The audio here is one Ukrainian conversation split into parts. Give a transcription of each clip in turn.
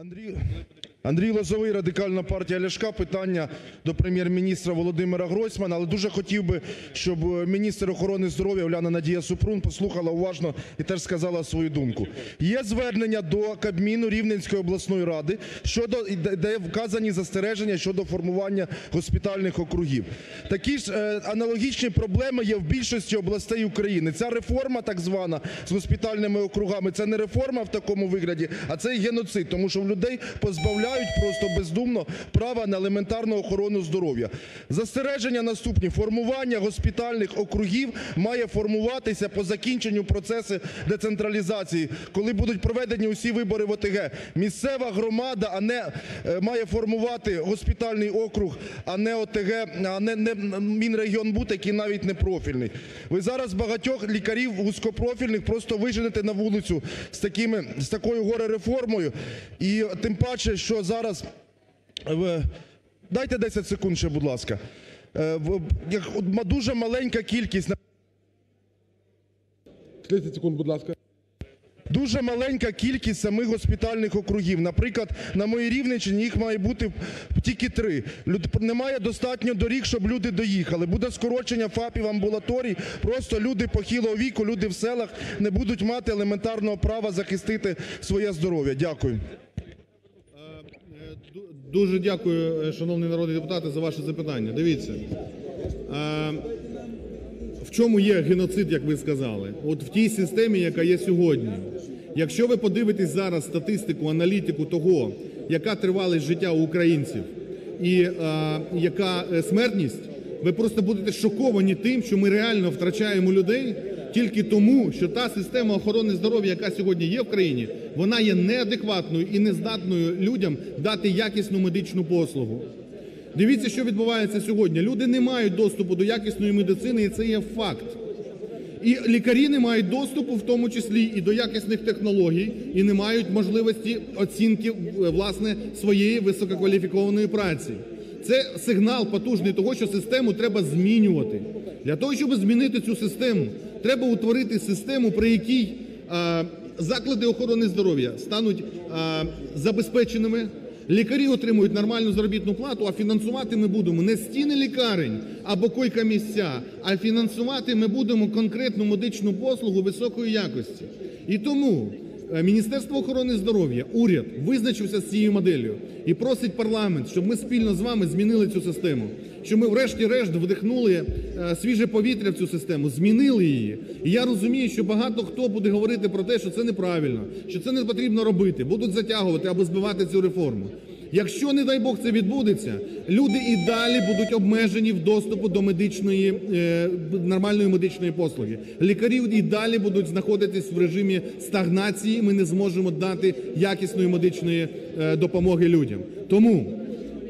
Андрій, Андрій Лозовий, Радикальна партія Ляшка. Питання до Прем'єр-міністра Володимира Гройсмана. Але дуже хотів би, щоб міністр охорони здоров'я Уляна Надія Супрун послухала уважно і теж сказала свою думку. Є звернення до Кабміну Рівненської обласної ради, щодо, де вказані застереження щодо формування госпітальних округів. Такі ж е, аналогічні проблеми є в більшості областей України. Ця реформа так звана з госпітальними округами, це не реформа в такому вигляді, а це геноцид, тому що в людей позбавляють просто бездумно права на елементарну охорону здоров'я. Застереження наступні. Формування госпітальних округів має формуватися по закінченню процесу децентралізації, коли будуть проведені усі вибори в ОТГ. Місцева громада, а не е, має формувати госпітальний округ, а не ОТГ, а не, не Мінрегіонбуд, який навіть не профільний. Ви зараз багатьох лікарів вузькопрофільних просто виженете на вулицю з такими, з такою горе-реформою. І тим паче, що зараз в дайте 10 секунд ще, будь ласка. Е, в- як дуже маленька кількість 30 секунд, будь ласка. Дуже маленька кількість самих госпітальних округів. Наприклад, на моїй Рівненщині їх має бути тільки три. Немає достатньо доріг, щоб люди доїхали. Буде скорочення ФАПів, амбулаторій. Просто люди похилого віку, люди в селах не будуть мати елементарного права захистити своє здоров'я. Дякую. Ду- Дуже дякую, е, шановні народні депутати, за ваше запитання. Дивіться, е, в чому є геноцид, як ви сказали? От в тій системі, яка є сьогодні. Якщо ви подивитесь зараз статистику, аналітику того, яка тривалість життя у українців і е, яка смертність, ви просто будете шоковані тим, що ми реально втрачаємо людей тільки тому, що та система охорони здоров'я, яка сьогодні є в країні, вона є неадекватною і нездатною людям дати якісну медичну послугу. Дивіться, що відбувається сьогодні. Люди не мають доступу до якісної медицини, і це є факт. І лікарі не мають доступу, в тому числі і до якісних технологій, і не мають можливості оцінки е, власне своєї висококваліфікованої праці. Це сигнал потужний того, що систему треба змінювати. Для того, щоб змінити цю систему, треба утворити систему, при якій заклади охорони здоров'я стануть забезпеченими. Лікарі отримують нормальну заробітну плату, а фінансувати ми будемо не стіни лікарень або койка місця, а фінансувати ми будемо конкретну медичну послугу високої якості. І тому Міністерство охорони здоров'я, уряд визначився з цією моделлю і просить парламент, щоб ми спільно з вами змінили цю систему, щоб ми врешті-решт вдихнули е, свіже повітря в цю систему, змінили її. І я розумію, що багато хто буде говорити про те, що це неправильно, що це не потрібно робити, будуть затягувати або збивати цю реформу. Якщо, не дай Бог, це відбудеться, люди і далі будуть обмежені в доступу до медичної, е, нормальної медичної послуги. Лікарі і далі будуть знаходитись в режимі стагнації, ми не зможемо дати якісної медичної е, допомоги людям. Тому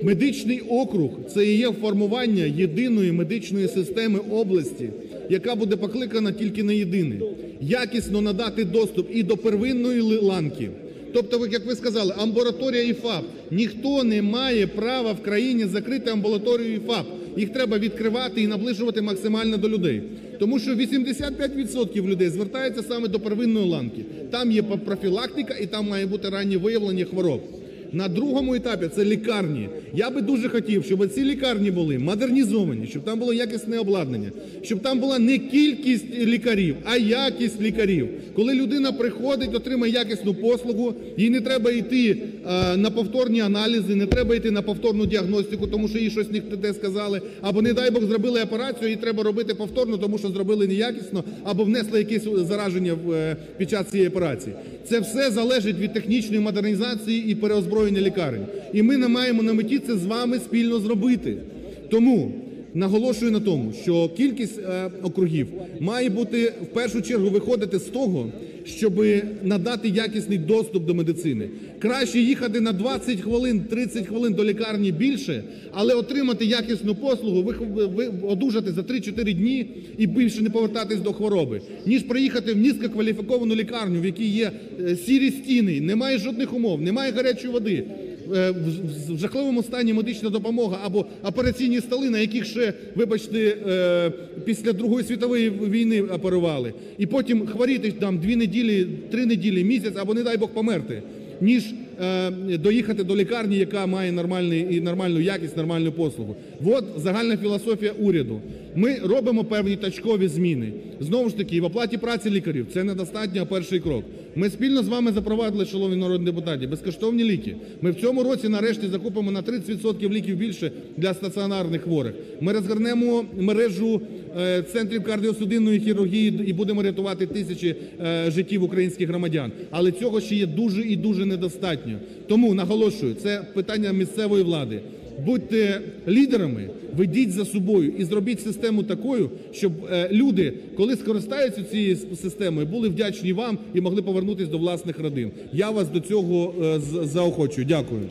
Медичний округ це є формування єдиної медичної системи області, яка буде покликана тільки на єдине – якісно надати доступ і до первинної ланки. Тобто, як ви сказали, амбулаторія і ФАП. Ніхто не має права в країні закрити амбулаторію і ФАП. Їх треба відкривати і наближувати максимально до людей. Тому що 85% людей звертаються саме до первинної ланки. Там є профілактика і там має бути раннє виявлення хвороб. На другому етапі це лікарні. Я би дуже хотів, щоб ці лікарні були модернізовані, щоб там було якісне обладнання, щоб там була не кількість лікарів, а якість лікарів. Коли людина приходить, отримає якісну послугу, їй не треба йти е, на повторні аналізи, не треба йти на повторну діагностику, тому що їй щось не те сказали, або не дай Бог зробили операцію, і треба робити повторно, тому що зробили неякісно, або внесли якесь зараження в, е, під час цієї операції. Це все залежить від технічної модернізації і переозброєння лікарень. І ми не маємо на меті це з вами спільно зробити. Тому наголошую на тому, що кількість е, округів має бути в першу чергу виходити з того, щоб надати якісний доступ до медицини. Краще їхати на 20 хвилин, 30 хвилин до лікарні більше, але отримати якісну послугу, одужати за 3-4 дні і більше не повертатись до хвороби, ніж приїхати в низькокваліфіковану лікарню, в якій є е, сірі стіни, немає жодних умов, немає гарячої води. Е, в- жахливому стані медична допомога або операційні столи, на яких ще, вибачте, е, після Другої світової війни оперували, і потім хворіти там дві неділі, три неділі, місяць або, не дай Бог, померти, ніж е, доїхати до лікарні, яка має нормальний і нормальну якість, нормальну послугу. От загальна філософія уряду. Ми робимо певні точкові зміни. Знову ж таки, в оплаті праці лікарів це недостатньо, перший крок. Ми спільно з вами запровадили, шановні народні депутати, безкоштовні ліки. Ми в цьому році нарешті закупимо на 30% ліків більше для стаціонарних хворих. Ми розгорнемо мережу е, центрів кардіосудинної хірургії і будемо рятувати тисячі е, життів українських громадян. Але цього ще є дуже і дуже недостатньо. Тому наголошую, це питання місцевої влади. Будьте лідерами, ведіть за собою і зробіть систему такою, щоб е, люди, коли скористаються цією системою, були вдячні вам і могли повернутися до власних родин. Я вас до цього е, заохочую. Дякую.